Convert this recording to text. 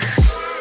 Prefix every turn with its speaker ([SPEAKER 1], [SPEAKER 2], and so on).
[SPEAKER 1] Peace.